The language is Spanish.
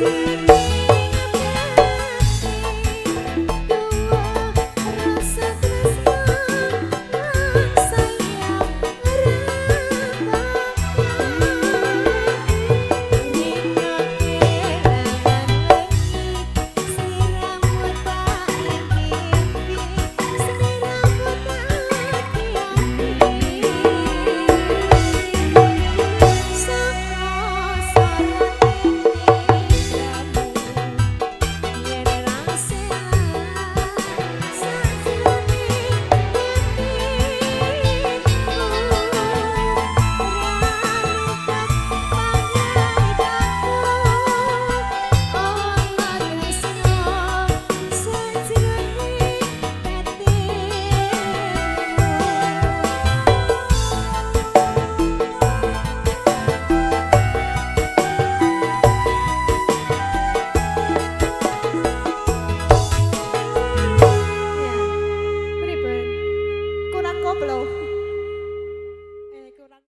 decir